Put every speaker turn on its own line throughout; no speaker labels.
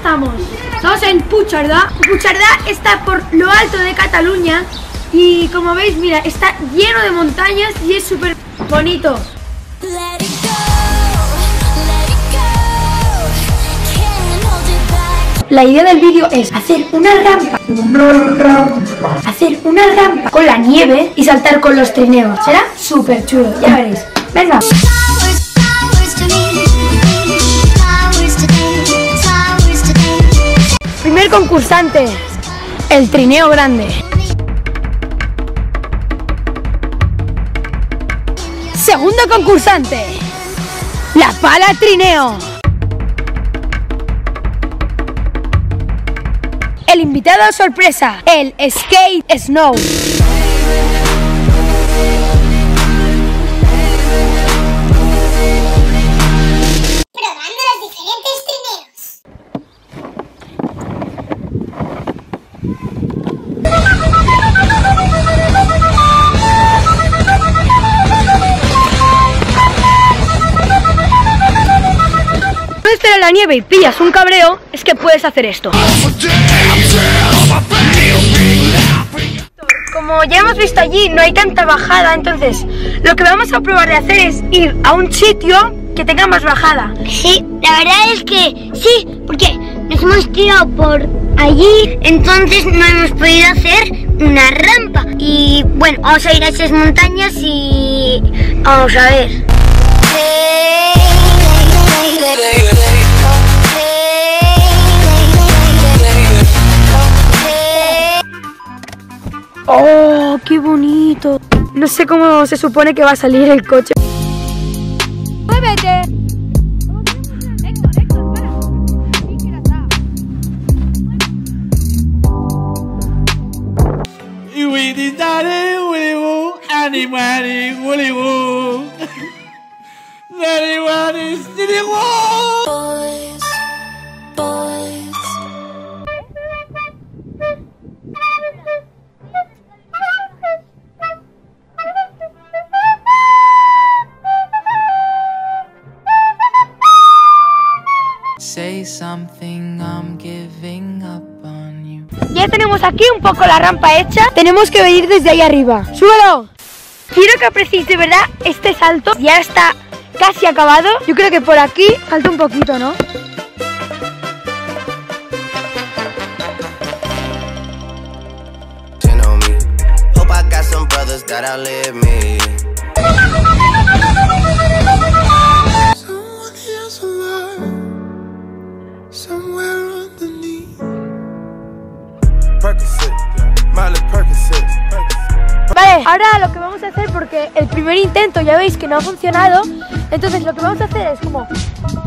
estamos? Estamos en Puigcerdà. Puigcerdà está por lo alto de Cataluña y como veis, mira, está lleno de montañas y es súper bonito. La idea del vídeo es hacer una rampa, hacer una rampa con la nieve y saltar con los trineos. Será súper chulo, ya veréis. Venga. Concursante, el trineo grande. Segundo concursante, la pala trineo. El invitado sorpresa, el skate snow. La nieve y pillas un cabreo, es que puedes hacer esto. Como ya hemos visto allí, no hay tanta bajada, entonces lo que vamos a probar de hacer es ir a un sitio que tenga más bajada.
Sí, la verdad es que sí, porque nos hemos tirado por allí, entonces no hemos podido hacer una rampa. Y bueno, vamos a ir a esas montañas y vamos a ver.
¡Oh, qué bonito! No sé cómo se supone que va a salir el coche. ¡Muévete! Ya tenemos aquí un poco la rampa hecha. Tenemos que venir desde ahí arriba. ¡Súbelo! Quiero que apreciéis de verdad este salto. Ya está casi acabado. Yo creo que por aquí falta un poquito, ¿no?
Chin on me. Hope I got some brothers that outlive me.
Hacer, porque el primer intento ya veis que no ha funcionado, entonces lo que vamos a hacer es como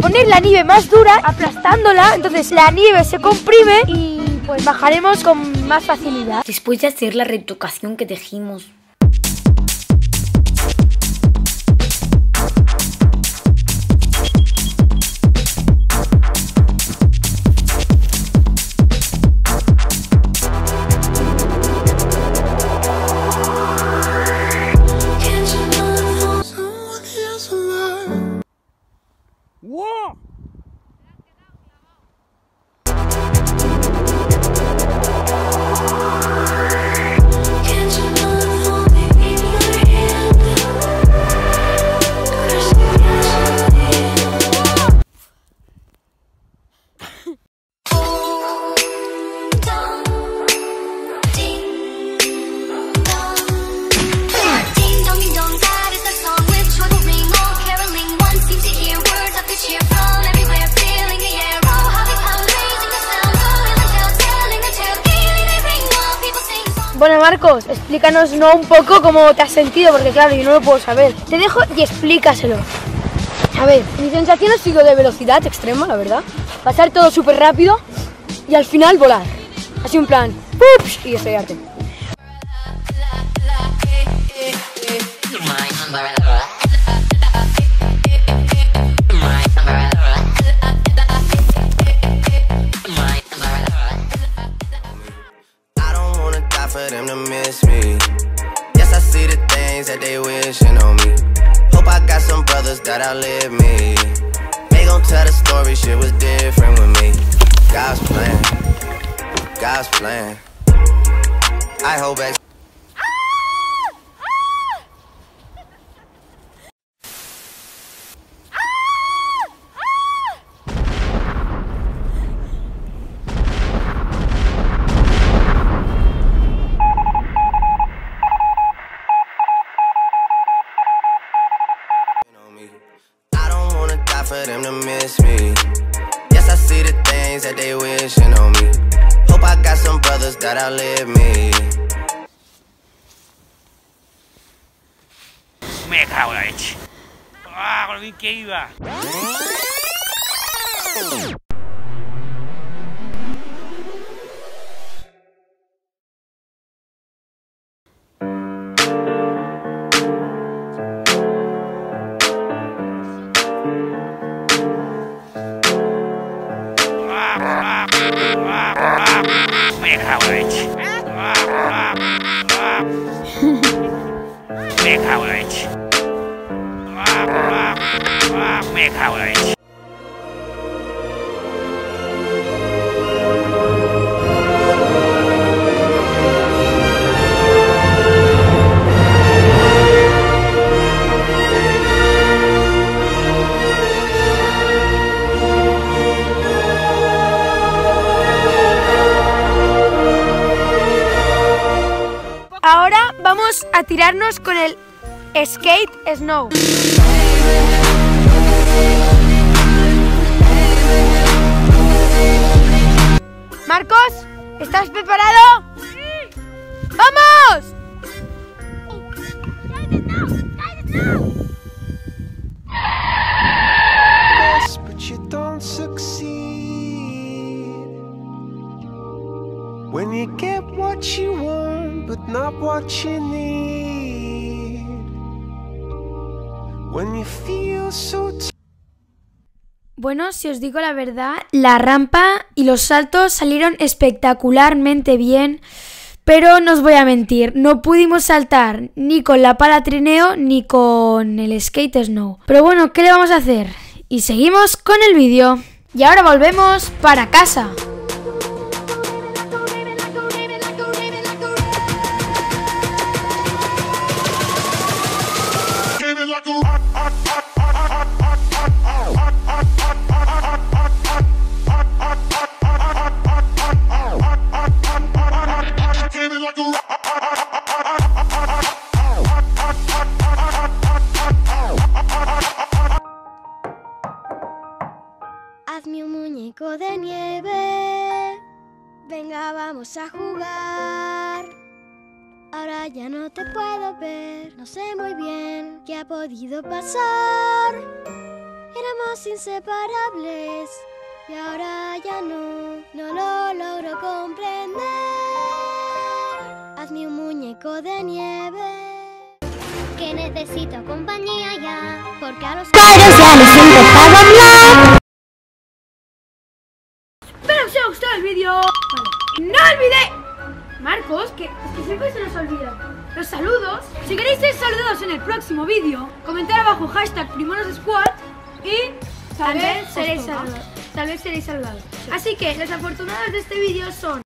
poner la nieve más dura, aplastándola, entonces la nieve se comprime y pues bajaremos con más facilidad.
Después de hacer la retocación que dijimos.
Marcos, explícanos no un poco cómo te has sentido, porque claro, yo no lo puedo saber. Te dejo y explícaselo. A ver, mi sensación ha sido de velocidad extrema, la verdad. Pasar todo súper rápido y al final volar. Así un plan, ¡pups! y estrellarte.
That outlive me. They gon' tell the story, shit was different with me. God's plan. God's plan. I hope that. That outlive me.
Me cago en la leche. ¡Ah, con lo bien que iba! ¡Ah, ah, ah!
Ahora vamos a tirarnos con el skate snow. Marcos, ¿estás preparado? ¡Vamos!
Yes, but you don't succeed. When you get what you want, but not what you need. When you feel so
Bueno, si os digo la verdad, la rampa y los saltos salieron espectacularmente bien, pero no os voy a mentir, no pudimos saltar ni con la pala trineo ni con el skate snow. Pero bueno, ¿qué le vamos a hacer? Y seguimos con el vídeo. Y ahora volvemos para casa.
Ya no te puedo ver. No sé muy bien qué ha podido pasar. Éramos inseparables y ahora ya no. No lo logro comprender. Hazme un muñeco de nieve. Que necesito compañía ya. Porque a los
Padres ya les he empezado a hablar.
Espero que os haya gustado el vídeo. Vale. No olvidéis... Marcos, que, siempre se nos olvida. Los saludos. Si queréis ser saludados en el próximo vídeo, comentad abajo hashtag PrimonosSquad y tal vez seréis saludados. Tal vez seréis saludados. Así que los afortunados de este vídeo son